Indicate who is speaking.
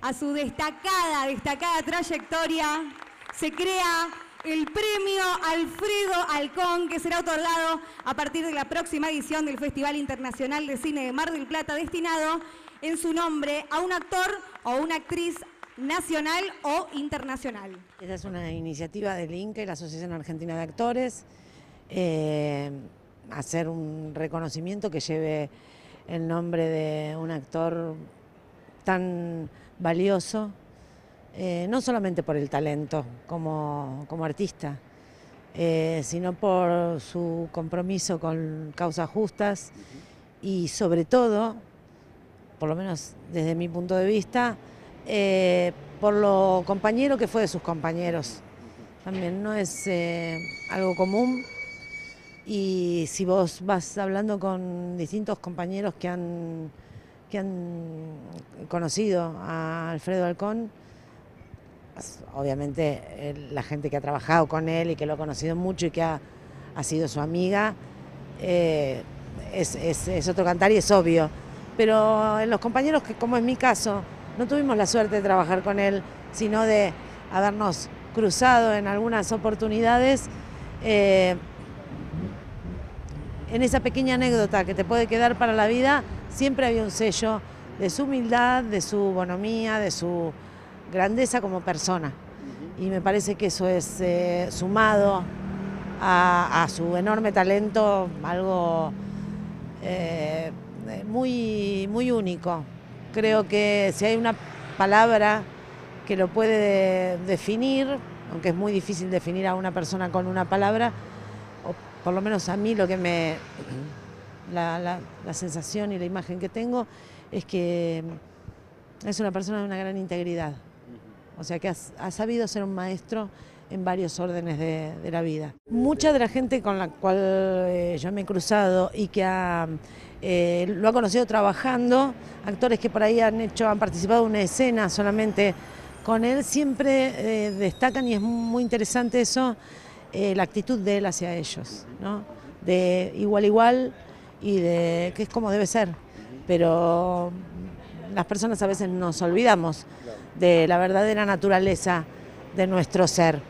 Speaker 1: a su destacada, destacada trayectoria, se crea el premio Alfredo Alcón, que será otorgado a partir de la próxima edición del Festival Internacional de Cine de Mar del Plata, destinado en su nombre a un actor o una actriz nacional o internacional.
Speaker 2: Esta es una iniciativa del INCA la Asociación Argentina de Actores, eh, hacer un reconocimiento que lleve el nombre de un actor tan valioso, eh, no solamente por el talento como, artista, eh, sino por su compromiso con causas justas y sobre todo, por lo menos desde mi punto de vista, eh, por lo compañero que fue de sus compañeros. También no es algo común. Y si vos vas hablando con distintos compañeros que han, que han conocido a Alfredo Alcón, pues, obviamente la gente que ha trabajado con él y que lo ha conocido mucho y que ha, sido su amiga, eh, es, otro cantar y es obvio. Pero en los compañeros que, como es mi caso, no tuvimos la suerte de trabajar con él, sino de habernos cruzado en algunas oportunidades, eh, en esa pequeña anécdota que te puede quedar para la vida, siempre había un sello de su humildad, de su bonomía, de su grandeza como persona. Y me parece que eso es eh, sumado a, su enorme talento, algo eh, muy, muy único. Creo que si hay una palabra que lo puede definir, aunque es muy difícil definir a una persona con una palabra, por lo menos a mí lo que me, la, sensación y la imagen que tengo es que es una persona de una gran integridad. O sea que ha, sabido ser un maestro en varios órdenes de, la vida. Mucha de la gente con la cual eh, yo me he cruzado y que eh, lo ha conocido trabajando, actores que por ahí han hecho, han participado en una escena solamente con él, siempre eh, destacan y es muy interesante eso, eh, la actitud de él hacia ellos, ¿no? de igual igual y de que es como debe ser. Pero las personas a veces nos olvidamos de la verdadera naturaleza de nuestro ser.